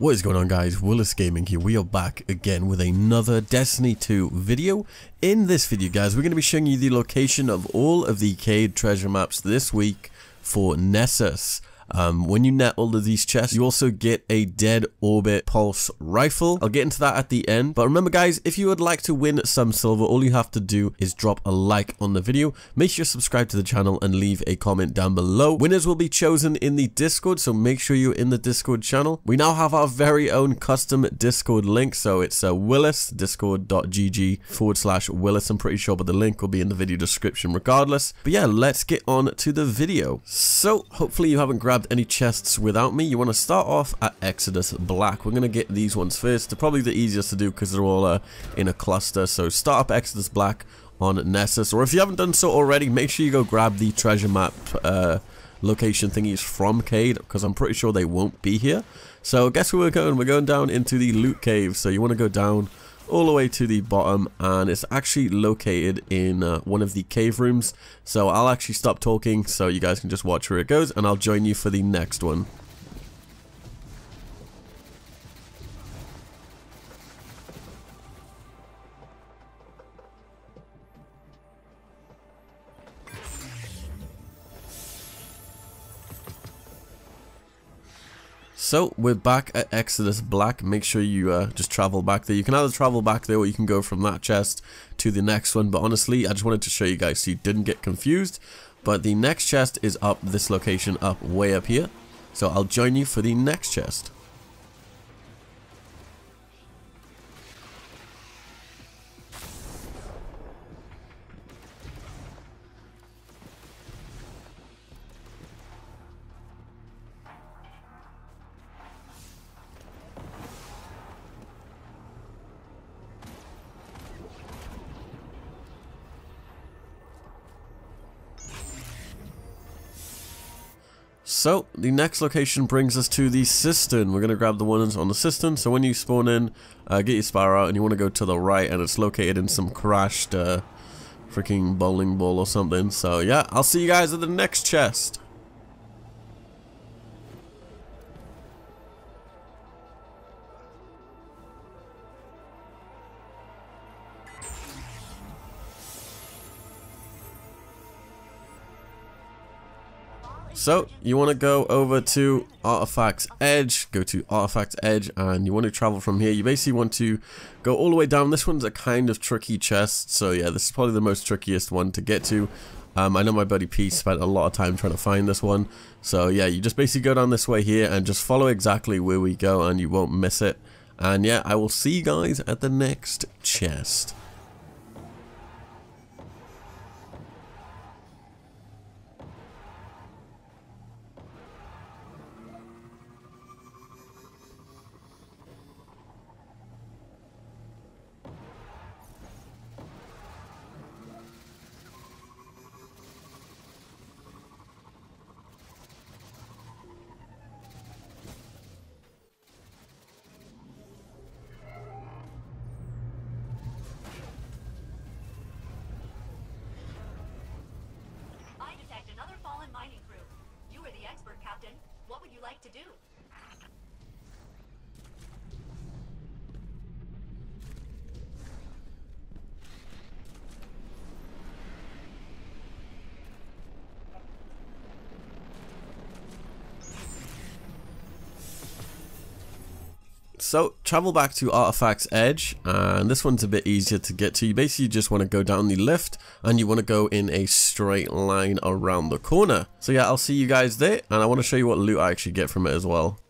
What is going on guys, Willis Gaming here, we are back again with another Destiny 2 video. In this video guys, we're going to be showing you the location of all of the Cayde treasure maps this week for Nessus. Um, when you net all of these chests, you also get a dead orbit pulse rifle. I'll get into that at the end. But remember guys, if you would like to win some silver, all you have to do is drop a like on the video. Make sure you subscribe to the channel and leave a comment down below. Winners will be chosen in the Discord, so make sure you're in the Discord channel. We now have our very own custom Discord link. So it's uh, Willis, discord.gg forward slash Willis. I'm pretty sure, but the link will be in the video description regardless. But yeah, let's get on to the video. So hopefully you haven't grabbed grabbed any chests without me, you want to start off at Exodus Black. We're going to get these ones first. They're probably the easiest to do because they're all uh, in a cluster. So start up Exodus Black on Nessus. Or if you haven't done so already, make sure you go grab the treasure map uh, location thingies from Cayde because I'm pretty sure they won't be here. So guess where we're going? We're going down into the loot cave. So you want to go down all the way to the bottom and it's actually located in uh, one of the cave rooms. So I'll actually stop talking so you guys can just watch where it goes and I'll join you for the next one So we're back at Exodus Black. Make sure you uh, just travel back there. You can either travel back there or you can go from that chest to the next one. But honestly, I just wanted to show you guys so you didn't get confused. But the next chest is up this location up way up here. So I'll join you for the next chest. So, the next location brings us to the cistern. We're going to grab the ones on the cistern. So when you spawn in, uh, get your Sparrow out, and you want to go to the right, and it's located in some crashed uh, freaking bowling ball or something. So yeah, I'll see you guys at the next chest. So you want to go over to Artifacts Edge, go to Artifacts Edge and you want to travel from here. You basically want to go all the way down. This one's a kind of tricky chest. So yeah, this is probably the most trickiest one to get to. Um, I know my buddy Pete spent a lot of time trying to find this one. So yeah, you just basically go down this way here and just follow exactly where we go and you won't miss it. And yeah, I will see you guys at the next chest. Like to do. So, travel back to Artifact's Edge, and this one's a bit easier to get to. You basically just want to go down the lift, and you want to go in a straight line around the corner. So yeah, I'll see you guys there, and I want to show you what loot I actually get from it as well.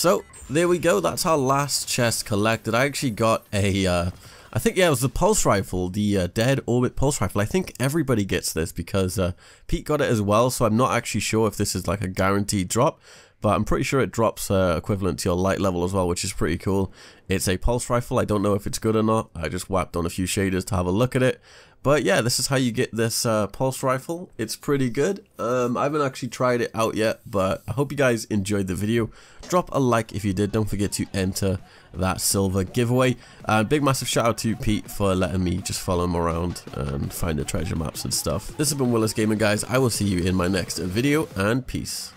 So, there we go. That's our last chest collected. I actually got a, uh, I think, yeah, it was the pulse rifle, the uh, dead orbit pulse rifle. I think everybody gets this because uh, Pete got it as well, so I'm not actually sure if this is like a guaranteed drop. But I'm pretty sure it drops uh, equivalent to your light level as well, which is pretty cool. It's a pulse rifle. I don't know if it's good or not. I just whapped on a few shaders to have a look at it. But yeah, this is how you get this uh, pulse rifle. It's pretty good. Um, I haven't actually tried it out yet, but I hope you guys enjoyed the video. Drop a like if you did. Don't forget to enter that silver giveaway. Uh, big massive shout out to Pete for letting me just follow him around and find the treasure maps and stuff. This has been Willis Gaming, guys. I will see you in my next video, and peace.